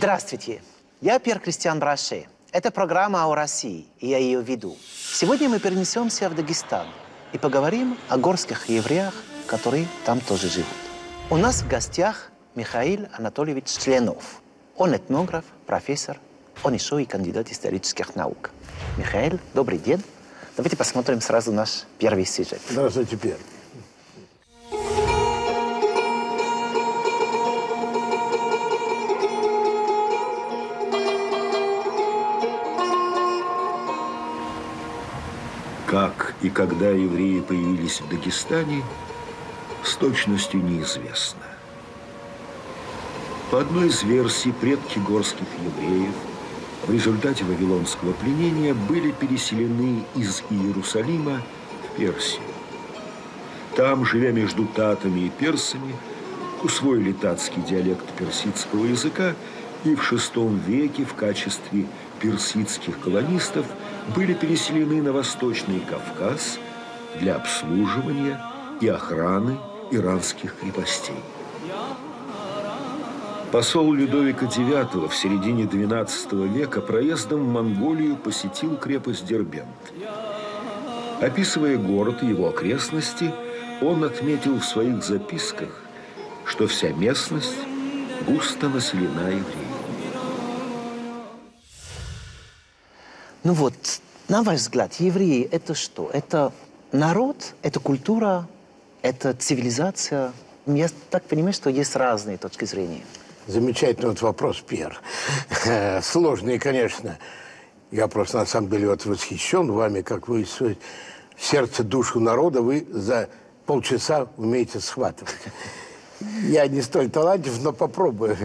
Здравствуйте, я Пьер Кристиан Браше. Это программа о России, и я ее веду. Сегодня мы перенесемся в Дагестан и поговорим о горских евреях, которые там тоже живут. У нас в гостях Михаил Анатольевич Членов. Он этнограф, профессор, он еще и кандидат исторических наук. Михаил, добрый день. Давайте посмотрим сразу наш первый сюжет. Здравствуйте, Пьер. Как и когда евреи появились в Дагестане, с точностью неизвестно. По одной из версий, предки горских евреев в результате вавилонского пленения были переселены из Иерусалима в Персию. Там, живя между татами и персами, усвоили татский диалект персидского языка и в VI веке в качестве персидских колонистов были переселены на Восточный Кавказ для обслуживания и охраны иранских крепостей. Посол Людовика IX в середине XII века проездом в Монголию посетил крепость Дербент. Описывая город и его окрестности, он отметил в своих записках, что вся местность густо населена евреями. Ну вот, на ваш взгляд, евреи – это что? Это народ, это культура, это цивилизация? Я так понимаю, что есть разные точки зрения. Замечательный вот вопрос, Пьер. Сложный, конечно. Я просто, на самом деле, вот восхищен вами, как вы сердце, душу народа вы за полчаса умеете схватывать. Я не столь талантлив, но попробую.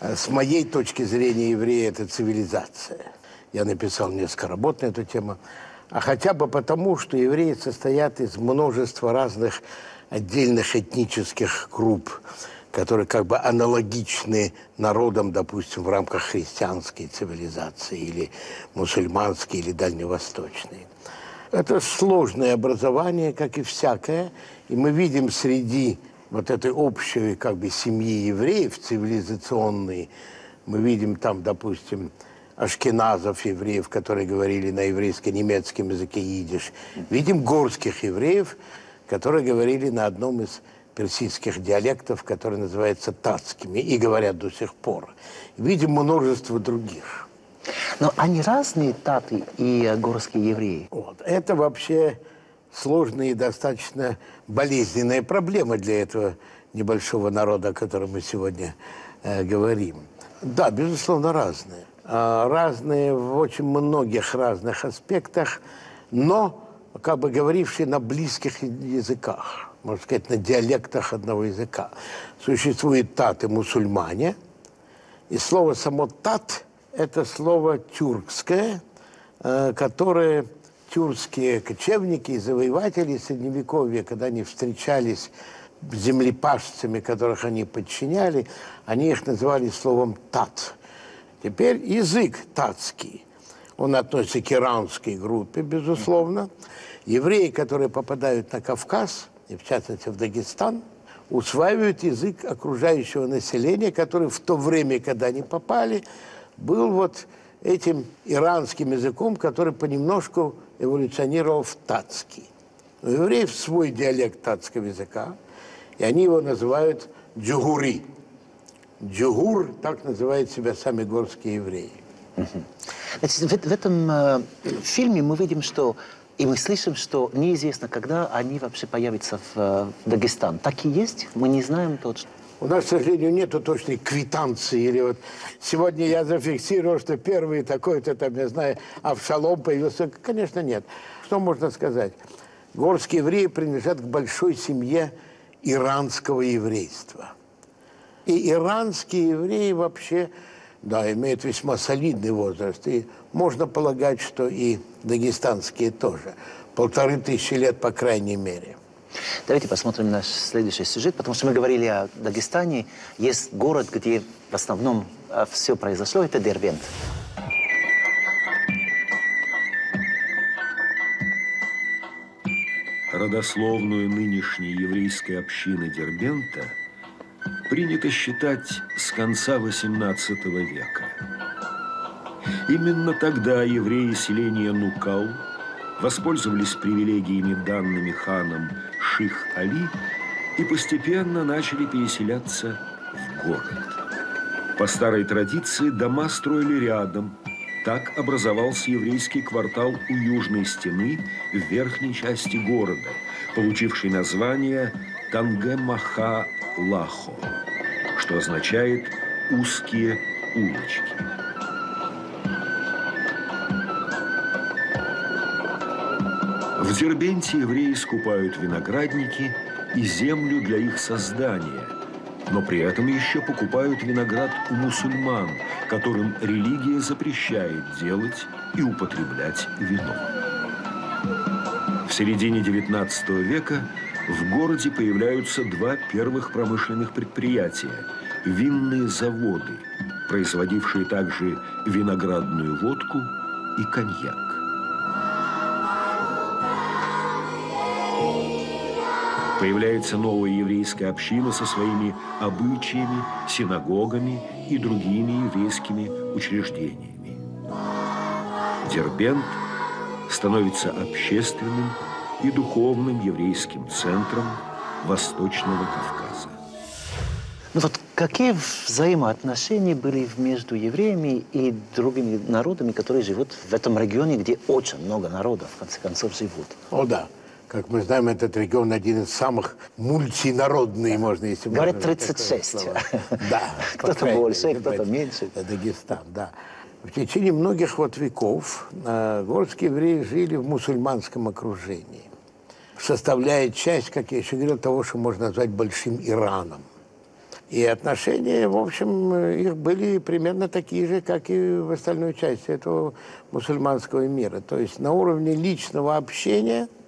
С моей точки зрения, евреи – это цивилизация. Я написал несколько работ на эту тему. А хотя бы потому, что евреи состоят из множества разных отдельных этнических групп, которые как бы аналогичны народам, допустим, в рамках христианской цивилизации или мусульманской или дальневосточной. Это сложное образование, как и всякое, и мы видим среди вот этой общей как бы семьи евреев цивилизационной, мы видим там, допустим, ашкеназов, евреев, которые говорили на еврейско-немецком языке идиш. Видим горских евреев, которые говорили на одном из персидских диалектов, который называется татскими, и говорят до сих пор. Видим множество других. Но они разные, таты и горские евреи? Вот. Это вообще сложная и достаточно болезненная проблема для этого небольшого народа, о котором мы сегодня э, говорим. Да, безусловно, разные. А, разные в очень многих разных аспектах, но как бы говорившие на близких языках, можно сказать, на диалектах одного языка. Существует таты-мусульмане, и слово само «тат» – это слово тюркское, э, которое тюркские кочевники и завоеватели Средневековья, когда они встречались с землепашцами, которых они подчиняли, они их называли словом «тат». Теперь язык татский. Он относится к иранской группе, безусловно. Евреи, которые попадают на Кавказ, и в частности в Дагестан, усваивают язык окружающего населения, который в то время, когда они попали, был вот этим иранским языком, который понемножку эволюционировал в татский. У евреев свой диалект татского языка, и они его называют джугури – Джугур, так называют себя сами горские евреи. Значит, в, в этом э, фильме мы видим, что и мы слышим, что неизвестно, когда они вообще появятся в, э, в Дагестан. Так и есть? Мы не знаем точно. У нас, к сожалению, нет точной квитанции. Или вот сегодня я зафиксировал, что первый такой-то, там, я знаю, Авшалом появился. Конечно, нет. Что можно сказать? Горские евреи принадлежат к большой семье иранского еврейства – и иранские евреи вообще, да, имеют весьма солидный возраст. И можно полагать, что и дагестанские тоже. Полторы тысячи лет, по крайней мере. Давайте посмотрим наш следующий сюжет, потому что мы говорили о Дагестане. Есть город, где в основном а, все произошло, это Дербент. Родословную нынешней еврейской общины Дербента – принято считать с конца XVIII века. Именно тогда евреи селения Нукал воспользовались привилегиями, данными ханом Ших-Али, и постепенно начали переселяться в город. По старой традиции дома строили рядом. Так образовался еврейский квартал у южной стены в верхней части города, получивший название Тангемаха-Лахо, что означает «узкие улочки». В Дербенте евреи скупают виноградники и землю для их создания, но при этом еще покупают виноград у мусульман, которым религия запрещает делать и употреблять вино. В середине XIX века в городе появляются два первых промышленных предприятия – винные заводы, производившие также виноградную водку и коньяк. Появляется новая еврейская община со своими обычаями, синагогами и другими еврейскими учреждениями. Дербент становится общественным и духовным еврейским центром Восточного Кавказа. Ну вот какие взаимоотношения были между евреями и другими народами, которые живут в этом регионе, где очень много народов, в конце концов, живут? О, да. Как мы знаем, этот регион один из самых мультинародных, можно, если Говорят, можно 36. Да. Кто-то больше, кто-то меньше. Дагестан, да. В течение многих вот веков э, горские евреи жили в мусульманском окружении, составляя часть, как я еще говорил, того, что можно назвать большим Ираном. И отношения, в общем, их были примерно такие же, как и в остальной части этого мусульманского мира. То есть на уровне личного общения –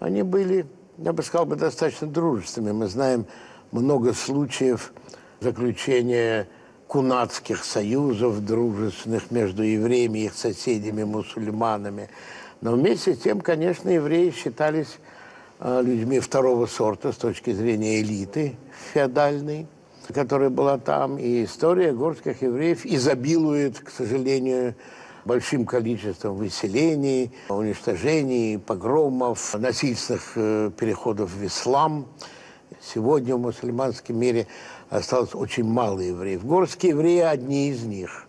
они были, я бы сказал, бы, достаточно дружественными. Мы знаем много случаев заключения кунатских союзов дружественных между евреями и их соседями, мусульманами. Но вместе с тем, конечно, евреи считались людьми второго сорта с точки зрения элиты феодальной, которая была там. И история горских евреев изобилует, к сожалению, большим количеством выселений, уничтожений, погромов, насильственных э, переходов в ислам. Сегодня в мусульманском мире осталось очень мало евреев. Горские евреи – одни из них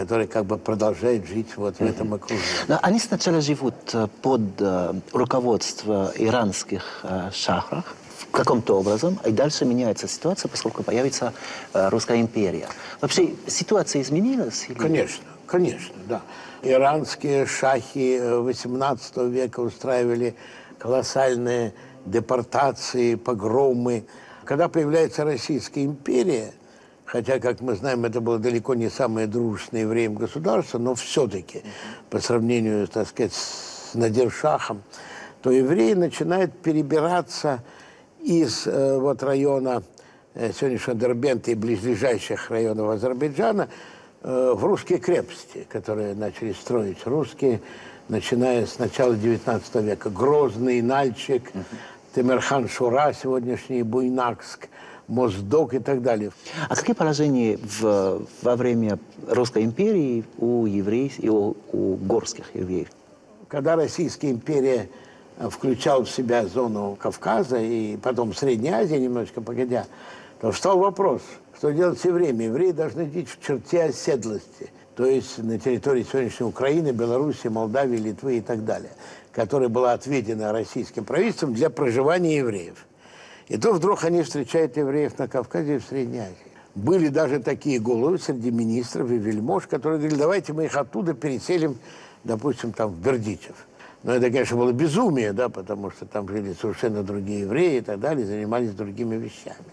которые как бы продолжают жить вот в этом окружении. Но они сначала живут э, под э, руководством иранских шахров, каком-то образом, и дальше меняется ситуация, поскольку появится Русская империя. Вообще ситуация изменилась? Или... Конечно. Конечно, да. Иранские шахи XVIII э, века устраивали колоссальные депортации, погромы. Когда появляется Российская империя, хотя, как мы знаем, это было далеко не самое дружественное евреям государство, но все-таки по сравнению, так сказать, с Надиршахом, то евреи начинают перебираться из э, вот района э, сегодняшнего Дербента и близлежащих районов Азербайджана Э, в русские крепости, которые начали строить русские, начиная с начала XIX века. Грозный, Нальчик, Темирхан Шура, сегодняшний Буйнакск, Моздок и так далее. А какие положения в, во время Русской империи у евреев и у, у горских евреев? Когда Российская империя э, включала в себя зону Кавказа и потом Средней Азии, немножечко погодя, то встал вопрос – что делать все время? Евреи должны жить в черте оседлости, то есть на территории сегодняшней Украины, Беларуси, Молдавии, Литвы и так далее, которая была отведена российским правительством для проживания евреев. И то вдруг они встречают евреев на Кавказе и в Средней Азии. Были даже такие головы среди министров и вельмож, которые говорили, давайте мы их оттуда переселим, допустим, там в Бердичев. Но это, конечно, было безумие, да, потому что там жили совершенно другие евреи и так далее, занимались другими вещами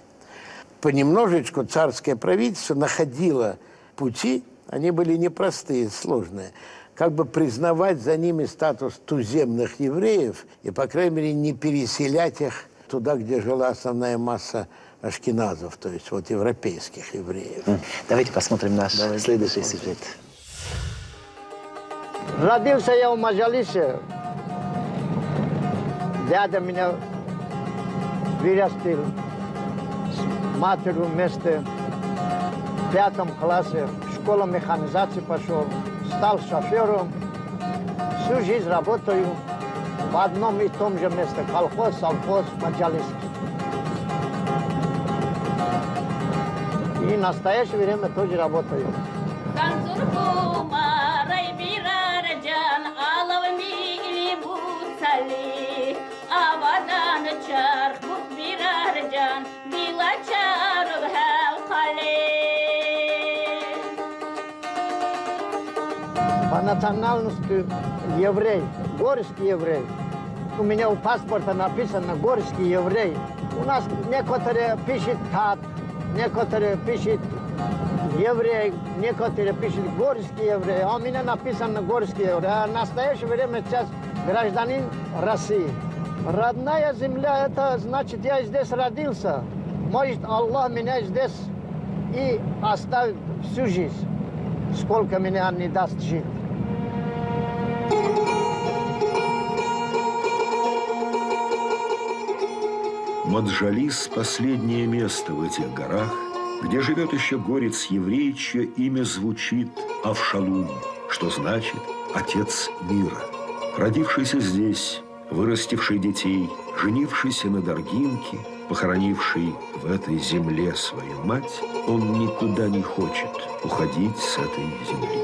понемножечку царское правительство находило пути, они были непростые, сложные, как бы признавать за ними статус туземных евреев и, по крайней мере, не переселять их туда, где жила основная масса ашкеназов, то есть вот европейских евреев. Давайте посмотрим наш Давайте следующий посмотрим. сюжет. Родился я в Маджалисе. Дядя меня вырастил матерью вместе в пятом классе в школу механизации пошел, стал шофером. Всю жизнь работаю в одном и том же месте. Колхоз, совхоз, маджалистский. И в настоящее время тоже работаю. Танзурку марай бирарджан, алавни буцали, авадан чарх бук бирарджан, била чарг халкале. По национальности еврей, горский еврей. У меня у паспорта написано горский еврей. У нас некоторые пишут тат, некоторые пишут еврей, некоторые пишут горский еврей. А у меня написано горский еврей. А в настоящее время сейчас гражданин России. Родная земля, это значит, я здесь родился. Может, Аллах меня здесь и оставит всю жизнь. Сколько меня не даст жить. Маджалис – последнее место в этих горах, где живет еще горец-еврей, чье имя звучит Авшалум, что значит «отец мира». Родившийся здесь, вырастивший детей, женившийся на Даргинке, похоронивший в этой земле свою мать, он никуда не хочет уходить с этой земли.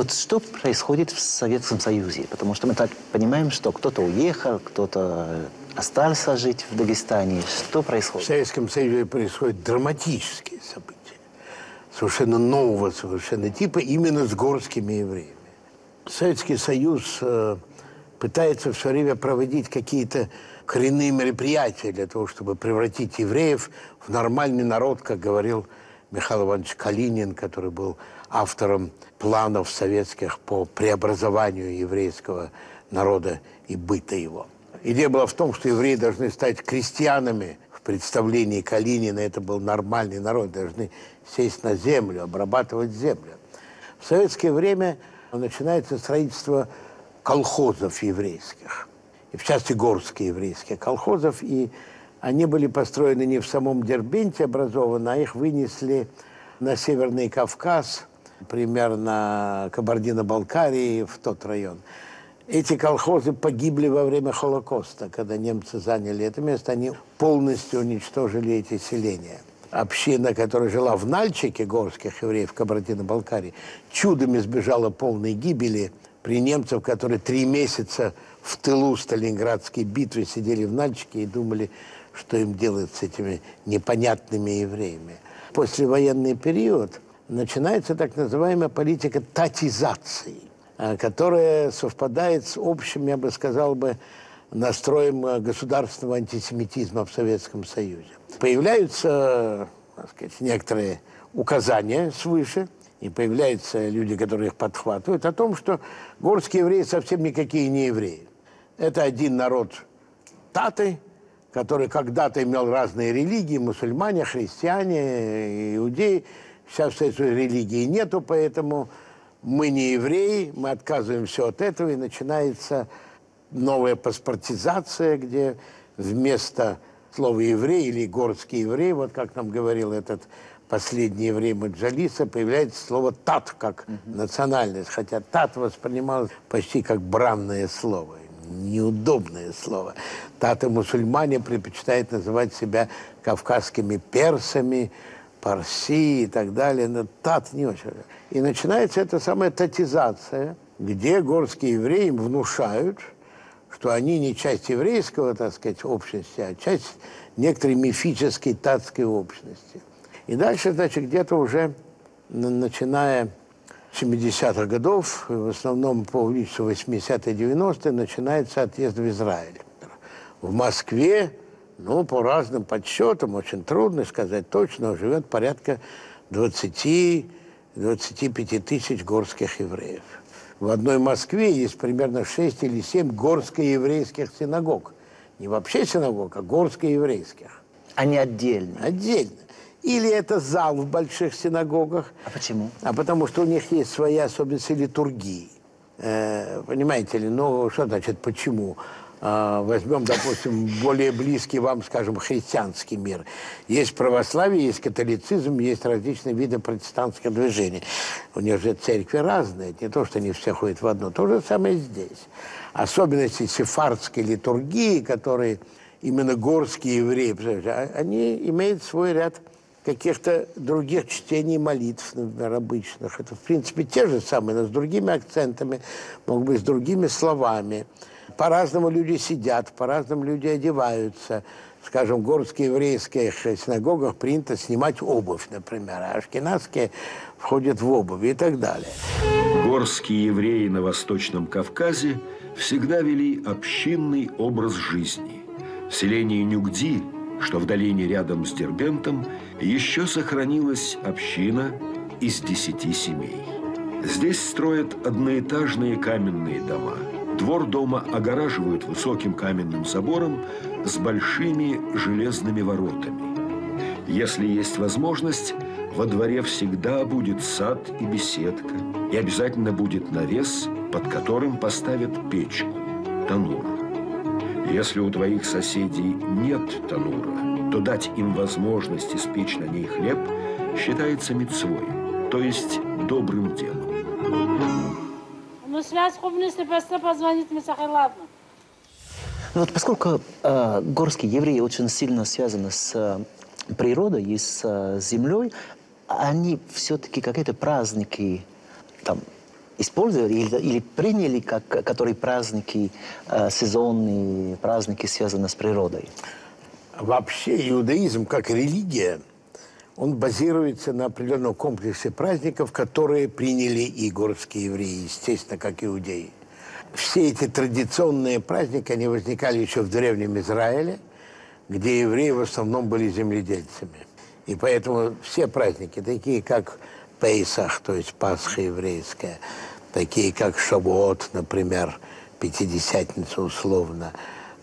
Вот что происходит в Советском Союзе? Потому что мы так понимаем, что кто-то уехал, кто-то остался жить в Дагестане. Что В происходит? Советском Союзе происходят драматические события. Совершенно нового, совершенно типа, именно с горскими евреями. Советский Союз э, пытается все время проводить какие-то коренные мероприятия для того, чтобы превратить евреев в нормальный народ, как говорил Михаил Иванович Калинин, который был автором планов советских по преобразованию еврейского народа и быта его. Идея была в том, что евреи должны стать крестьянами. В представлении Калинина это был нормальный народ, должны сесть на землю, обрабатывать землю. В советское время начинается строительство колхозов еврейских, и в частности горских еврейских колхозов, и они были построены не в самом Дербенте образованы, а их вынесли на Северный Кавказ, примерно Кабардино-Балкарии, в тот район. Эти колхозы погибли во время Холокоста, когда немцы заняли это место, они полностью уничтожили эти селения. Община, которая жила в Нальчике, горских евреев Кабардино-Балкарии, чудом избежала полной гибели при немцев, которые три месяца в тылу Сталинградской битвы сидели в Нальчике и думали, что им делать с этими непонятными евреями. Послевоенный период начинается так называемая политика татизации, э, которая совпадает с общим, я бы сказал бы, настроем э, государственного антисемитизма в Советском Союзе. Появляются, так сказать, некоторые указания свыше, и появляются люди, которые их подхватывают, о том, что горские евреи совсем никакие не евреи. Это один народ таты, который когда-то имел разные религии, мусульмане, христиане, иудеи. Сейчас этой религии нету, поэтому мы не евреи, мы отказываемся от этого, и начинается новая паспортизация, где вместо слова «еврей» или «горский еврей», вот как нам говорил этот последний еврей Маджалиса, появляется слово «тат» как национальность, хотя «тат» воспринималось почти как бранное слово, неудобное слово. Таты-мусульмане предпочитают называть себя кавказскими персами, парси и так далее, но тат не очень. И начинается эта самая татизация, где горские евреи им внушают, что они не часть еврейского, так сказать, общности, а часть некоторой мифической татской общности. И дальше, значит, где-то уже начиная с 70-х годов, в основном по увеличиванию 80-е 90-е, начинается отъезд в Израиль. В Москве, ну, по разным подсчетам, очень трудно сказать точно, живет порядка 20-25 тысяч горских евреев. В одной Москве есть примерно 6 или 7 горско-еврейских синагог. Не вообще синагог, а горско-еврейских. Они отдельные. Отдельно. Или это зал в больших синагогах, А почему? а потому что у них есть своя особенность литургии. Э, понимаете ли, ну, что значит почему? А, возьмем, допустим, более близкий вам, скажем, христианский мир. Есть православие, есть католицизм, есть различные виды протестантского движения. У них же церкви разные, не то, что они все ходят в одно. То же самое здесь. Особенности сефардской литургии, которые именно горские евреи, а, они имеют свой ряд каких-то других чтений молитв, например, обычных. Это, в принципе, те же самые, но с другими акцентами, могут быть, с другими словами. По-разному люди сидят, по-разному люди одеваются. Скажем, в горских еврейских синагогах принято снимать обувь, например, а ашкенадские входят в обувь и так далее. Горские евреи на Восточном Кавказе всегда вели общинный образ жизни. В селении Нюгди, что в долине рядом с Дербентом, еще сохранилась община из десяти семей. Здесь строят одноэтажные каменные дома – Двор дома огораживают высоким каменным забором с большими железными воротами. Если есть возможность, во дворе всегда будет сад и беседка, и обязательно будет навес, под которым поставят печку, танур. Если у твоих соседей нет танура, то дать им возможность испечь на ней хлеб считается мецвой, то есть добрым делом. Ну, связь если просто позвонить, мне ладно. Ну, вот поскольку э, горские евреи очень сильно связаны с э, природой и с э, землей, они все-таки какие-то праздники там использовали или, или приняли как которые праздники э, сезонные, праздники связанные с природой? Вообще иудаизм как религия – он базируется на определенном комплексе праздников, которые приняли и городские евреи, естественно, как иудеи. Все эти традиционные праздники, они возникали еще в Древнем Израиле, где евреи в основном были земледельцами. И поэтому все праздники, такие как Пейсах, то есть Пасха еврейская, такие как Шавуот, например, Пятидесятница условно,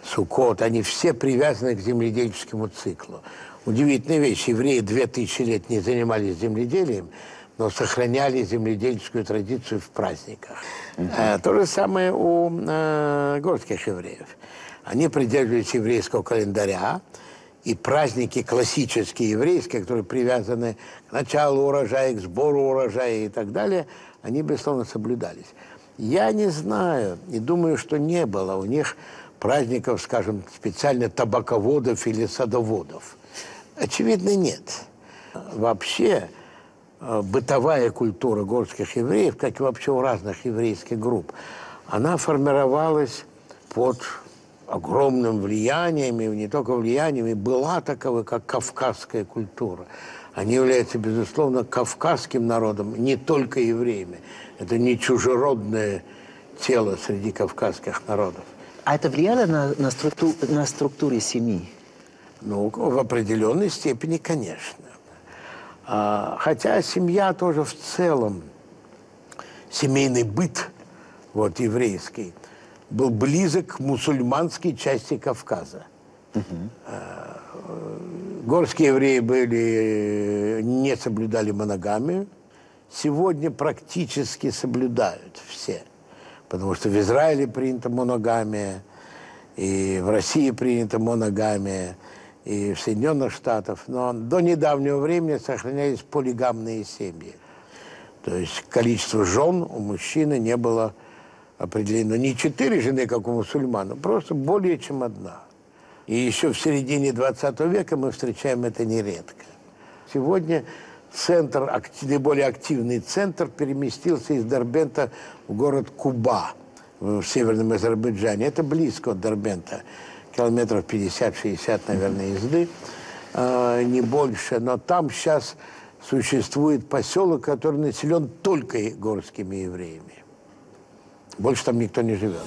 Суккот, они все привязаны к земледельческому циклу. Удивительная вещь. Евреи две тысячи лет не занимались земледелием, но сохраняли земледельческую традицию в праздниках. Mm-hmm. То же самое у э, горских евреев. Они придерживались еврейского календаря, и праздники классические еврейские, которые привязаны к началу урожая, к сбору урожая и так далее, они, безусловно, соблюдались. Я не знаю и думаю, что не было у них праздников, скажем, специально табаководов или садоводов. Очевидно, нет. Вообще, э, бытовая культура горских евреев, как и вообще у разных еврейских групп, она формировалась под огромным влиянием, и не только влиянием, и была таковой, как кавказская культура. Они являются, безусловно, кавказским народом, не только евреями. Это не чужеродное тело среди кавказских народов. А это влияло на, на, структу, на структуру семьи? Ну, в определенной степени, конечно. А, хотя семья тоже в целом, семейный быт вот, еврейский, был близок к мусульманской части Кавказа. Угу. А, горские евреи были, не соблюдали моногамию. Сегодня практически соблюдают все. Потому что в Израиле принята моногамия, и в России принята моногамия и в Соединенных Штатах, но до недавнего времени сохранялись полигамные семьи. То есть количество жен у мужчины не было определено не четыре жены, как у мусульман, а просто более чем одна. И еще в середине 20 века мы встречаем это нередко. Сегодня центр, наиболее активный центр переместился из Дербента в город Куба в северном Азербайджане. Это близко от Дербента километров 50-60, наверное, езды, э, не больше. Но там сейчас существует поселок, который населен только горскими евреями. Больше там никто не живет.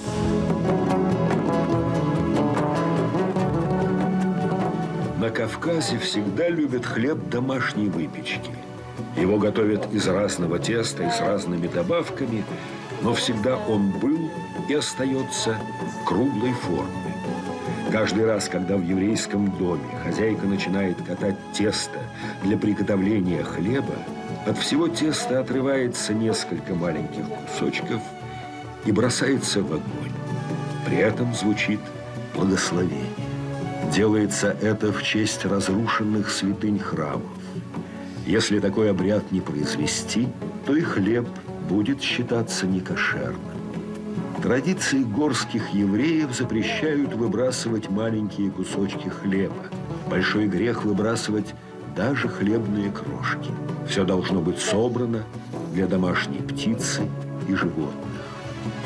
На Кавказе всегда любят хлеб домашней выпечки. Его готовят из разного теста и с разными добавками, но всегда он был и остается круглой формы. Каждый раз, когда в еврейском доме хозяйка начинает катать тесто для приготовления хлеба, от всего теста отрывается несколько маленьких кусочков и бросается в огонь. При этом звучит благословение. Делается это в честь разрушенных святынь храмов. Если такой обряд не произвести, то и хлеб будет считаться некошерным. Традиции горских евреев запрещают выбрасывать маленькие кусочки хлеба. Большой грех выбрасывать даже хлебные крошки. Все должно быть собрано для домашней птицы и животных.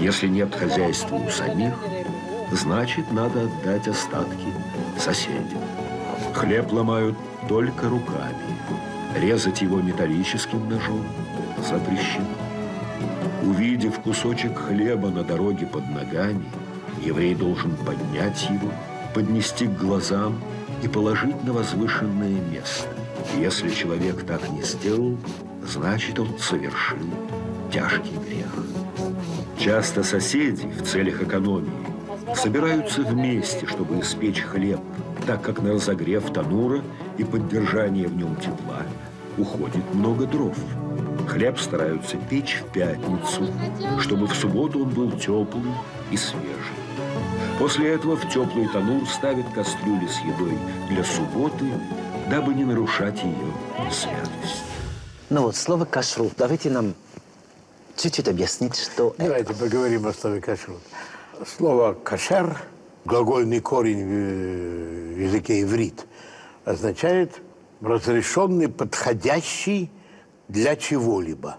Если нет хозяйства у самих, значит, надо отдать остатки соседям. Хлеб ломают только руками. Резать его металлическим ножом запрещено. Увидев кусочек хлеба на дороге под ногами, еврей должен поднять его, поднести к глазам и положить на возвышенное место. Если человек так не сделал, значит, он совершил тяжкий грех. Часто соседи в целях экономии собираются вместе, чтобы испечь хлеб, так как на разогрев танура и поддержание в нем тепла уходит много дров. Хлеб стараются печь в пятницу, чтобы в субботу он был теплый и свежий. После этого в теплый танур ставят кастрюли с едой для субботы, дабы не нарушать ее святость. Ну вот, слово «кашрут». Давайте нам чуть-чуть объяснить, что это. Давайте поговорим о слове кашрут. Слово кашер, глагольный корень в языке иврит, означает разрешенный, подходящий для чего-либо.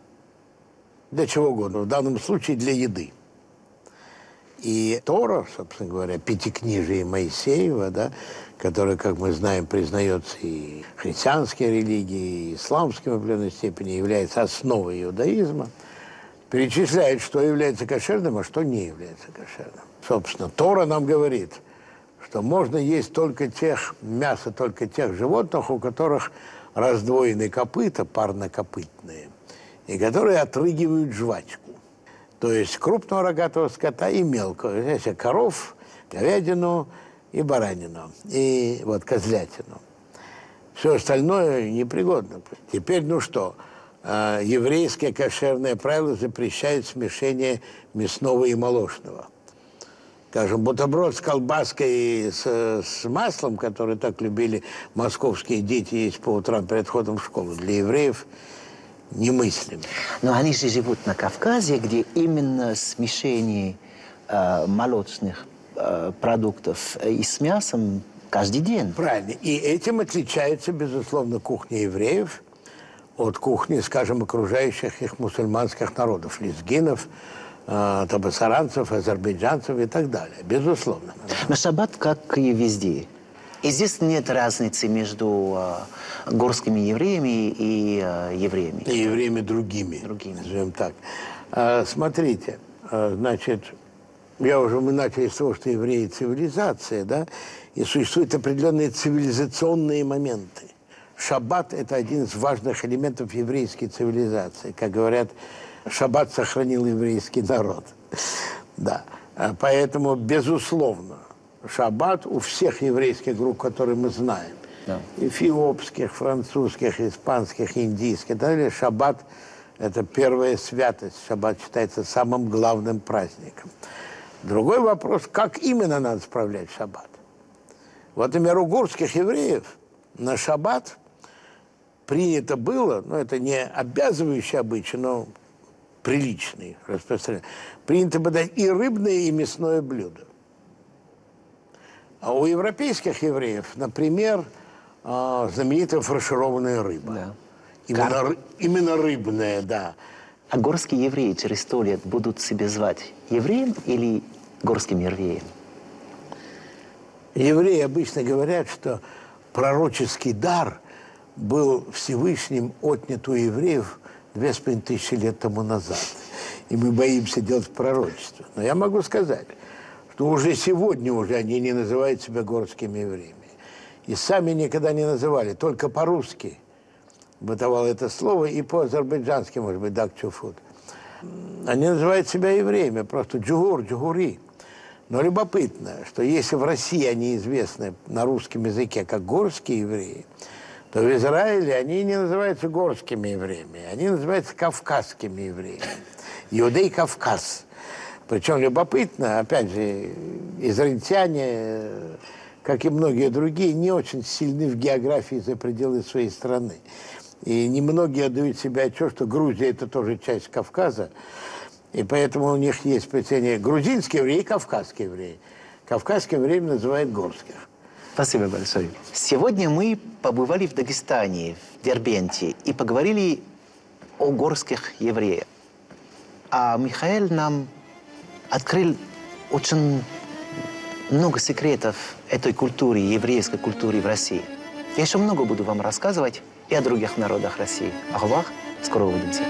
Для чего угодно. В данном случае для еды. И Тора, собственно говоря, пятикнижие Моисеева, да, которое, как мы знаем, признается и христианской религией, и исламской в определенной степени, является основой иудаизма, перечисляет, что является кошерным, а что не является кошерным. Собственно, Тора нам говорит, что можно есть только тех, мясо только тех животных, у которых раздвоены копыта, парнокопытные, и которые отрыгивают жвачку. То есть крупного рогатого скота и мелкого. Здесь коров, говядину и баранину, и вот козлятину. Все остальное непригодно. Теперь, ну что, э, еврейское кошерное правило запрещает смешение мясного и молочного. Скажем, бутерброд с колбаской и с, с маслом, который так любили московские дети есть по утрам перед ходом в школу, для евреев немыслимо. Но они же живут на Кавказе, где именно смешение э, молочных э, продуктов и с мясом каждый день. Правильно. И этим отличается, безусловно, кухня евреев от кухни, скажем, окружающих их мусульманских народов, лезгинов, э, табасаранцев, азербайджанцев и так далее. Безусловно. На шаббат, как и везде. И здесь нет разницы между э, горскими евреями и э, евреями. И евреями другими, Другими. назовем так. А, смотрите, а, значит, я уже, мы начали с того, что евреи – цивилизация, да, и существуют определенные цивилизационные моменты. Шаббат – это один из важных элементов еврейской цивилизации. Как говорят, шаббат сохранил еврейский народ. Да. А Поэтому, безусловно, шаббат у всех еврейских групп, которые мы знаем, Да. эфиопских, французских, испанских, индийских, и так далее, шаббат – это первая святость. Шаббат считается самым главным праздником. Другой вопрос, как именно надо справлять шаббат. Вот, например, у гурских евреев на шаббат принято было, ну, это не обязывающий обычай, но приличный, распространенный, принято было дать и рыбное, и мясное блюдо. А у европейских евреев, например, а, знаменитая фаршированная рыба. Да. Именно, ры- именно рыбная, да. А горские евреи через сто лет будут себя звать евреем или горским евреем? Евреи обычно говорят, что пророческий дар был Всевышним отнят у евреев две с половиной тысячи лет тому назад. И мы боимся делать пророчество. Но я могу сказать, что уже сегодня уже они не называют себя горскими евреями. И сами никогда не называли, только по-русски бытовало это слово, и по-азербайджански, может быть, дакчуфут. Они называют себя евреями, просто джугур, джугури. Но любопытно, что если в России они известны на русском языке как горские евреи, то в Израиле они не называются горскими евреями, они называются кавказскими евреями. Иудей Кавказ. Причем любопытно, опять же, израильтяне, как и многие другие, не очень сильны в географии за пределы своей страны. И немногие отдают себе отчет, что Грузия – это тоже часть Кавказа. И поэтому у них есть представление грузинские евреи и кавказские евреи. Кавказским евреем называют горских. Спасибо большое. Сегодня мы побывали в Дагестане, в Дербенте, и поговорили о горских евреях. А Михаил нам открыл очень много секретов этой культуры, еврейской культуры в России. Я еще много буду вам рассказывать и о других народах России. Ах, скоро увидимся.